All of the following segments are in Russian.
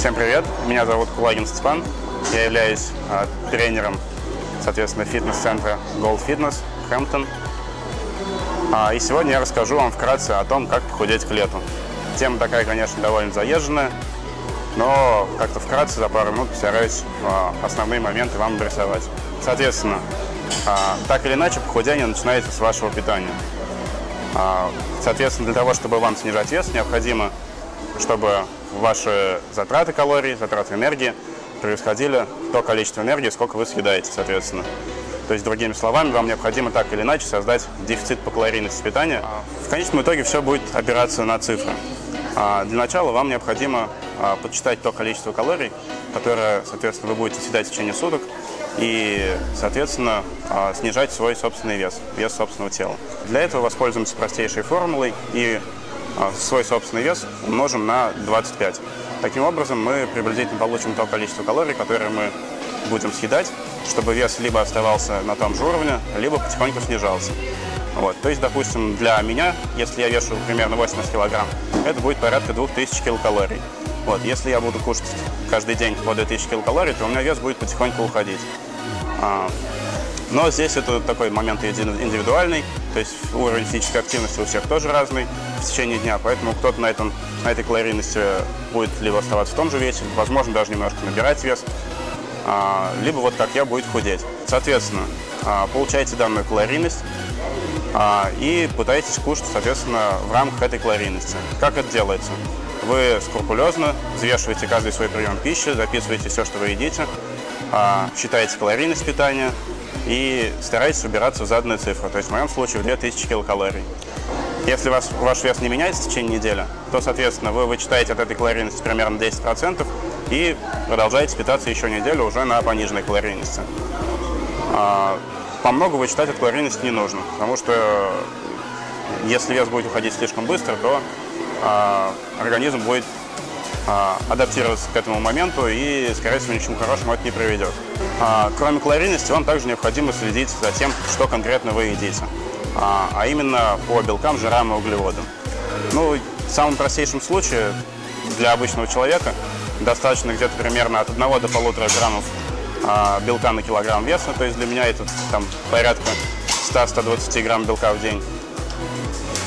Всем привет, меня зовут Кулагин Степан. Я являюсь а, тренером, соответственно, фитнес-центра Gold Fitness Хэмптон. А, и сегодня я расскажу вам вкратце о том, как похудеть к лету. Тема такая, конечно, довольно заезженная, но как-то вкратце за пару минут постараюсь а, основные моменты вам обрисовать. Соответственно, а, так или иначе, похудение начинается с вашего питания. А, соответственно, для того, чтобы вам снижать вес, необходимо, чтобы ваши затраты калорий, затраты энергии превосходили то количество энергии, сколько вы съедаете, соответственно. То есть, другими словами, вам необходимо так или иначе создать дефицит по калорийности питания. В конечном итоге все будет опираться на цифры. А для начала вам необходимо а, подсчитать то количество калорий, которое, соответственно, вы будете съедать в течение суток, и, соответственно, а, снижать свой собственный вес, вес собственного тела. Для этого воспользуемся простейшей формулой и свой собственный вес умножим на 25. Таким образом, мы приблизительно получим то количество калорий, которое мы будем съедать, чтобы вес либо оставался на том же уровне, либо потихоньку снижался. Вот. То есть, допустим, для меня, если я вешу примерно 80 килограмм, это будет порядка 2000 килокалорий. Вот. Если я буду кушать каждый день по 2000 килокалорий, то у меня вес будет потихоньку уходить. А, но здесь это такой момент индивидуальный, то есть уровень физической активности у всех тоже разный в течение дня, поэтому кто-то на, этом, на этой калорийности будет либо оставаться в том же весе, возможно, даже немножко набирать вес, а, либо вот как я, будет худеть. Соответственно, а, получаете данную калорийность и пытаетесь кушать, соответственно, в рамках этой калорийности. Как это делается? Вы скрупулезно взвешиваете каждый свой прием пищи, записываете все, что вы едите, считаете калорийность питания и старайтесь убираться в заданную цифру. То есть в моем случае в 2000 килокалорий. Если вас, ваш вес не меняется в течение недели, то, соответственно, вы вычитаете от этой калорийности примерно 10% и продолжаете питаться еще неделю уже на пониженной калорийности. А, по много вычитать от калорийности не нужно, потому что если вес будет уходить слишком быстро, то а, организм будет адаптироваться к этому моменту и, скорее всего, ничему хорошему это не приведет. А, кроме калорийности, вам также необходимо следить за тем, что конкретно вы едите, а, а именно по белкам, жирам и углеводам. Ну, в самом простейшем случае для обычного человека достаточно где-то примерно от 1 до 1,5 граммов белка на килограмм веса, то есть для меня это там порядка 100-120 грамм белка в день.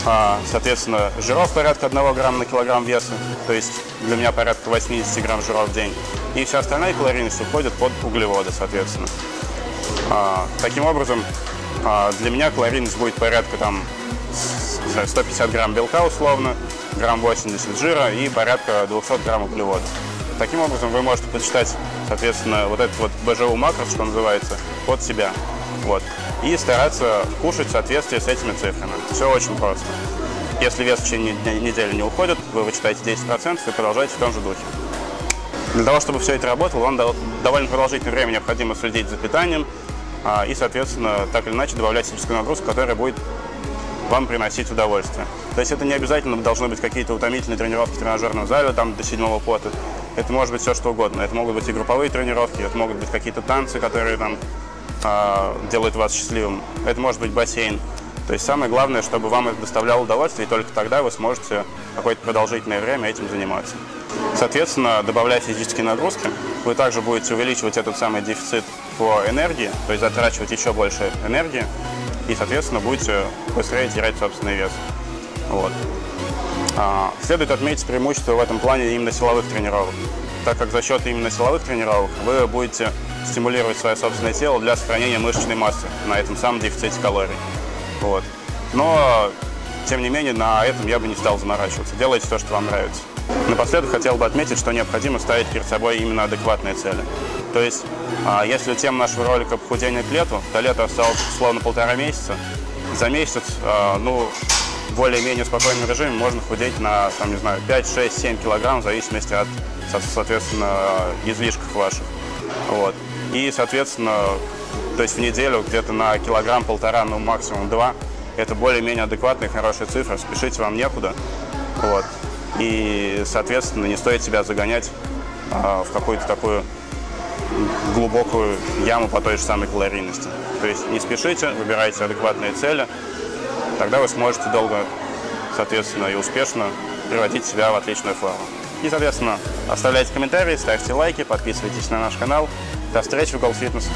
А, соответственно, жиров порядка 1 грамма на килограмм веса, то есть для меня порядка 80 грамм жиров в день. И вся остальная калорийность уходит под углеводы, соответственно. А, таким образом, а, для меня калорийность будет порядка там 150 грамм белка условно, грамм 80 жира и порядка 200 грамм углеводов. Таким образом, вы можете подсчитать, соответственно, вот этот вот БЖУ макрос, что называется, под себя. Вот и стараться кушать в соответствии с этими цифрами. Все очень просто. Если вес в течение недели не уходит, вы вычитаете 10% и продолжаете в том же духе. Для того, чтобы все это работало, вам довольно продолжительное время необходимо следить за питанием а, и, соответственно, так или иначе добавлять физическую нагрузку, которая будет вам приносить удовольствие. То есть это не обязательно должны быть какие-то утомительные тренировки в тренажерном зале там до седьмого пота. Это может быть все что угодно. Это могут быть и групповые тренировки, это могут быть какие-то танцы, которые там а, делает вас счастливым. Это может быть бассейн. То есть самое главное, чтобы вам это доставляло удовольствие, и только тогда вы сможете какое-то продолжительное время этим заниматься. Соответственно, добавляя физические нагрузки, вы также будете увеличивать этот самый дефицит по энергии, то есть затрачивать еще больше энергии, и, соответственно, будете быстрее терять собственный вес. Вот. А, следует отметить преимущество в этом плане именно силовых тренировок, так как за счет именно силовых тренировок вы будете стимулировать свое собственное тело для сохранения мышечной массы на этом самом дефиците калорий. Вот. Но, тем не менее, на этом я бы не стал заморачиваться. Делайте то, что вам нравится. Напоследок хотел бы отметить, что необходимо ставить перед собой именно адекватные цели. То есть, а, если тема нашего ролика похудение к лету, то лето осталось условно полтора месяца. За месяц, а, ну, более-менее спокойном режиме можно худеть на, там, не знаю, 5, 6, 7 килограмм в зависимости от, соответственно, излишков ваших. Вот. И, соответственно, то есть в неделю где-то на килограмм-полтора, ну максимум два. Это более-менее адекватная, хорошая цифра, спешить вам некуда. Вот. И, соответственно, не стоит себя загонять а, в какую-то такую глубокую яму по той же самой калорийности. То есть не спешите, выбирайте адекватные цели, тогда вы сможете долго, соответственно, и успешно приводить себя в отличную форму. И, соответственно, оставляйте комментарии, ставьте лайки, подписывайтесь на наш канал. До встречи в Gold Fitness.